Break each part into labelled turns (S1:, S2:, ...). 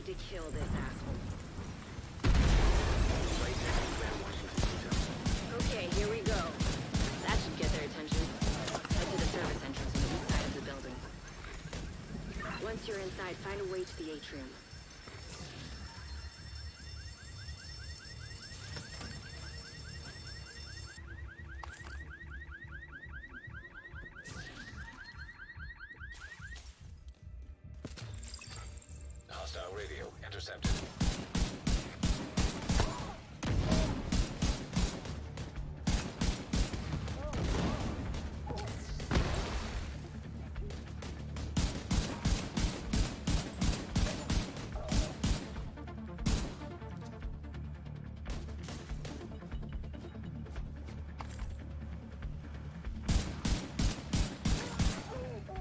S1: need to kill this asshole. Okay, here we go. That should get their attention. Head to the service entrance on the east side of the building. Once you're inside, find a way to the atrium.
S2: Intercepted.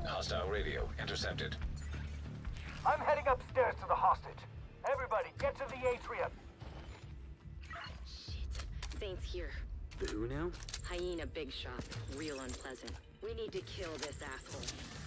S2: Hostile radio intercepted.
S3: I'm heading upstairs to the hostage. Everybody, get to the atrium.
S1: Shit. Saint's here.
S4: The who now?
S1: Hyena big shot. Real unpleasant. We need to kill this asshole.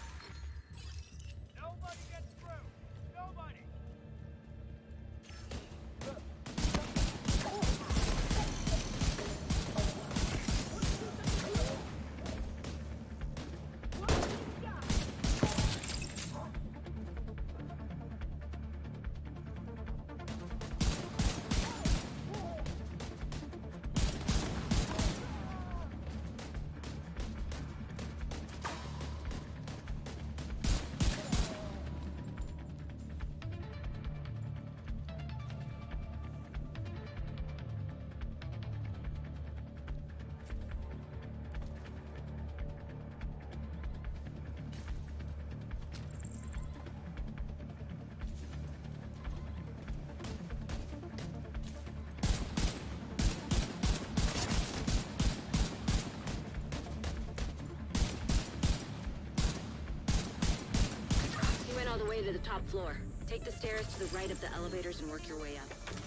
S1: To the top floor. Take the stairs to the right of the elevators and work your way up.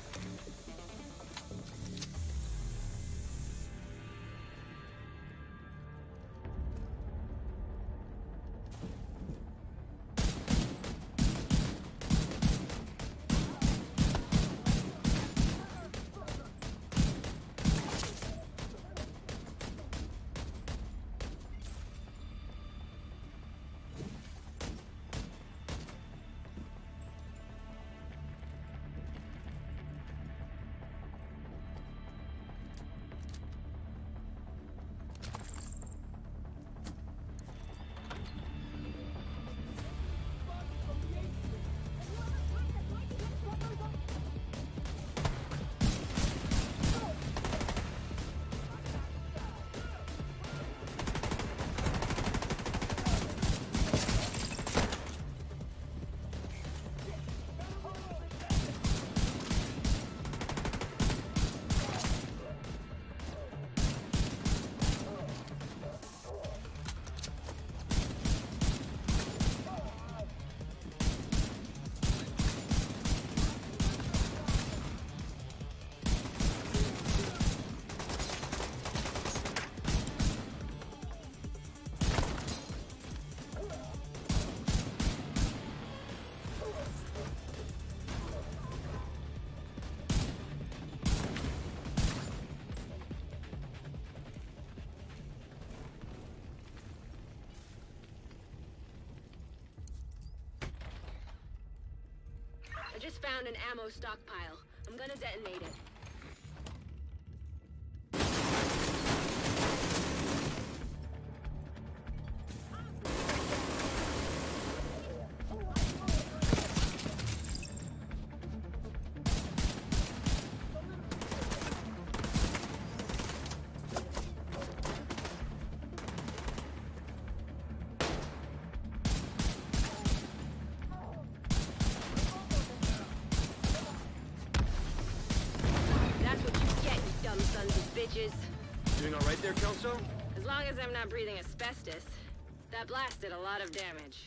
S1: I just found an ammo stockpile. I'm gonna detonate it. Bitches.
S4: Doing all right there, Kelso?
S1: As long as I'm not breathing asbestos. That blast did a lot of damage.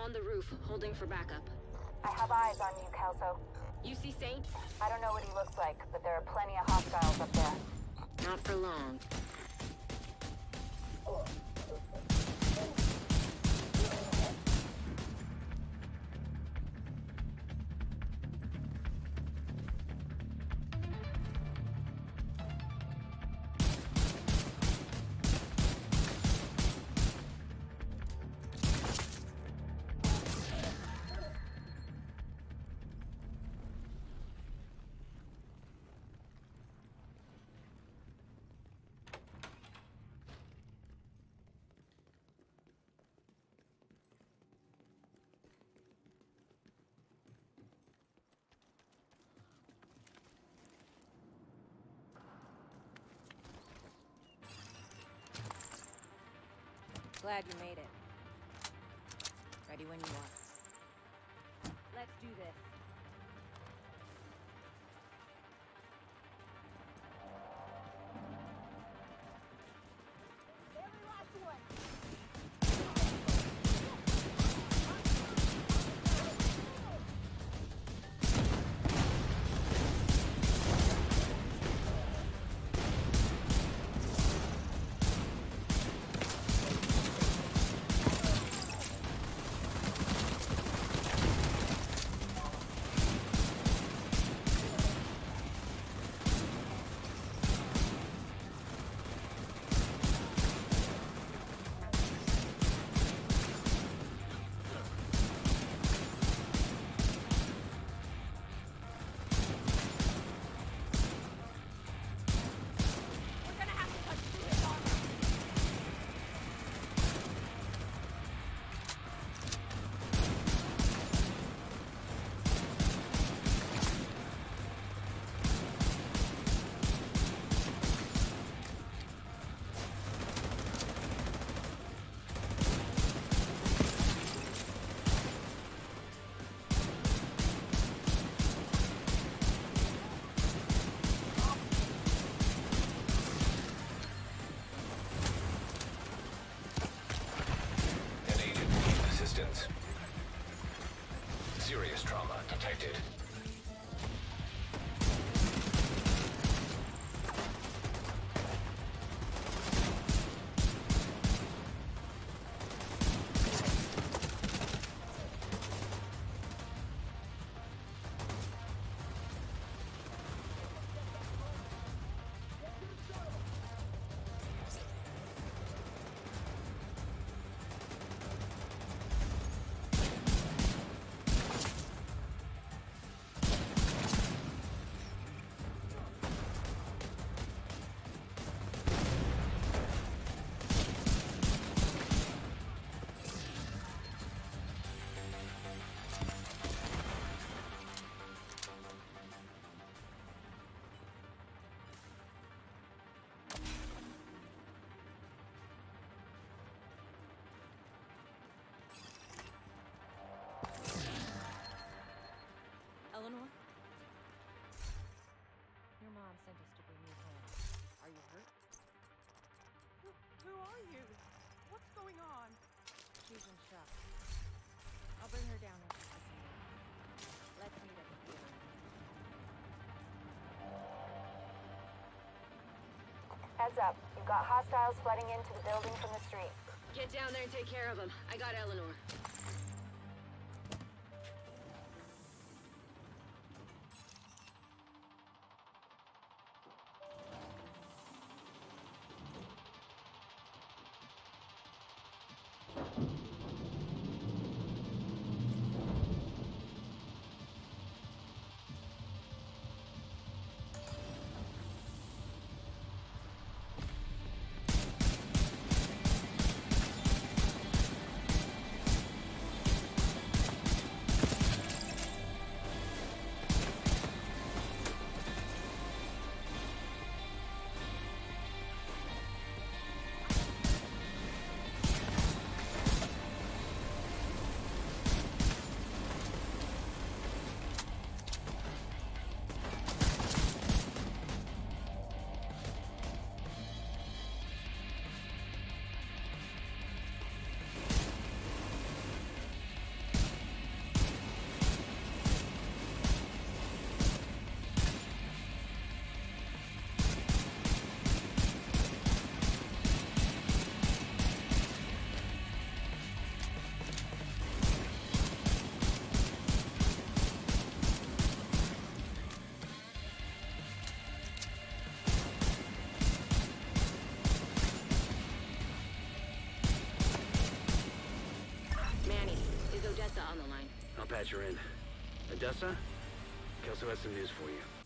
S1: On the roof, holding for backup.
S5: I have eyes on you, Kelso.
S1: You see Saint?
S5: I don't know what he looks like, but there are plenty of hostiles up there.
S1: Not for long.
S6: Glad you made it. Ready when you are. Let's do this. She's in shock. I'll bring her down after she's Let's meet at the theater.
S5: Heads up. You've got hostiles flooding into the building from the street.
S1: Get down there and take care of them. I got Eleanor. Odessa on the line.
S4: I'll patch her in. Odessa? Kelso has some news for you.